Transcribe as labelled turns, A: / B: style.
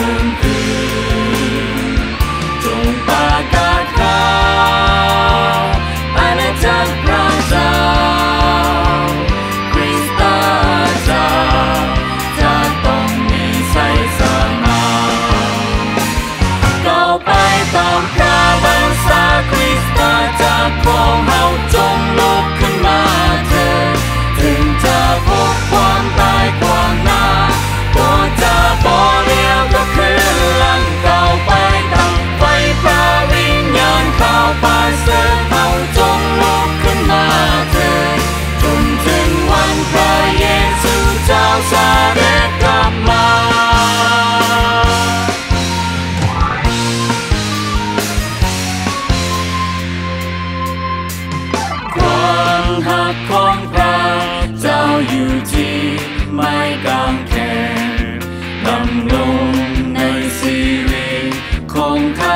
A: พื้งปากาขาวอาจักรพระเจ้คริสตาจาจะต้องมีใสสมาก้าไปตามพระบังคริสตจากข